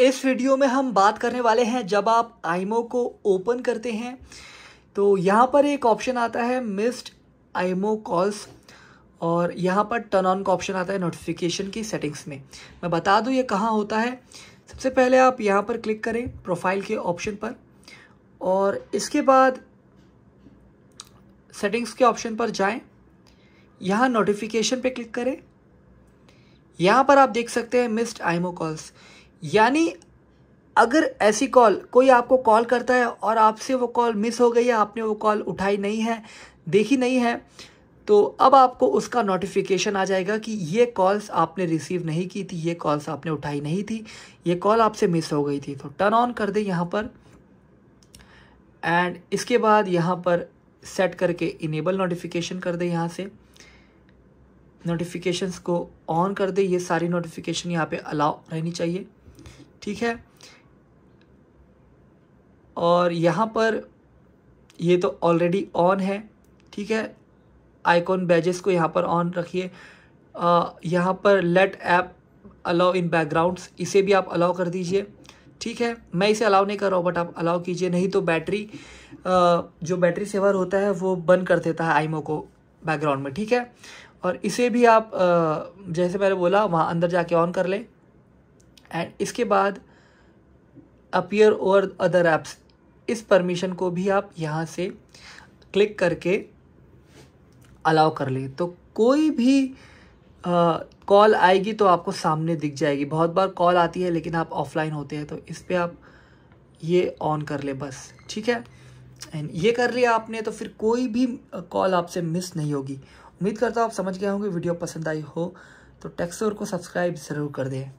इस वीडियो में हम बात करने वाले हैं जब आप आईमो को ओपन करते हैं। तो यहाँ पर एक ऑप्शन आता है मिस्ड आईमो कॉल्स और यहाँ पर टर्न ऑन का ऑप्शन आता है नोटिफिकेशन की सेटिंग्स में। मैं बता दूँ ये कहाँ होता है। सबसे पहले आप यहाँ पर क्लिक करें प्रोफ़ाइल के ऑप्शन पर और इसके बाद सेटिंग्स के ऑप्शन पर जाएँ। यहाँ नोटिफिकेशन पे क्लिक करें। यहाँ पर आप देख सकते हैं मिस्ड आईमो कॉल्स। यानी अगर ऐसी कॉल, कोई आपको कॉल करता है और आपसे वो कॉल मिस हो गई है, आपने वो कॉल उठाई नहीं है, देखी नहीं है तो अब आपको उसका नोटिफिकेशन आ जाएगा कि ये कॉल्स आपने रिसीव नहीं की थी, ये कॉल्स आपने उठाई नहीं थी, ये कॉल आपसे मिस हो गई थी। तो टर्न ऑन कर दें यहाँ पर एंड इसके बाद यहाँ पर सेट करके इनेबल नोटिफिकेशन कर दें यहाँ से। नोटिफिकेशंस को ऑन कर दे, ये सारी नोटिफिकेशन यहाँ पे अलाउ रहनी चाहिए। ठीक है? और यहाँ पर ये तो ऑलरेडी ऑन है, ठीक है? आइकॉन बैजेस को यहाँ पर ऑन रखिए। यहाँ पर let app allow in backgrounds इसे भी आप अलाउ कर दीजिए, ठीक है? मैं इसे अलाउ नहीं कर रहा हूँ बट आप अलाउ कीजिए, नहीं तो बैटरी जो बैटरी सेवर होता है, वो बंद कर देता है आईमो को बैकग्राउंड में, ठीक है? और इसे भी आप जैसे मैंने बोला, वहाँ अंदर जाके ऑन कर लें। एंड इसके बाद अपियर ओवर अदर ऐप्स इस परमिशन को भी आप यहाँ से क्लिक करके अलाउ कर लें। तो कोई भी कॉल आएगी तो आपको सामने दिख जाएगी। बहुत बार कॉल आती है लेकिन आप ऑफलाइन होते हैं तो इस पर आप ये ऑन कर ले बस। ठीक है? एंड ये कर लिया आपने तो फिर कोई भी कॉल आपसे मिस नहीं होगी। उम्मीद करता हूँ आप समझ गए होंगे। वीडियो पसंद आई हो तो टेक्सोर को सब्सक्राइब ज़रूर कर दें।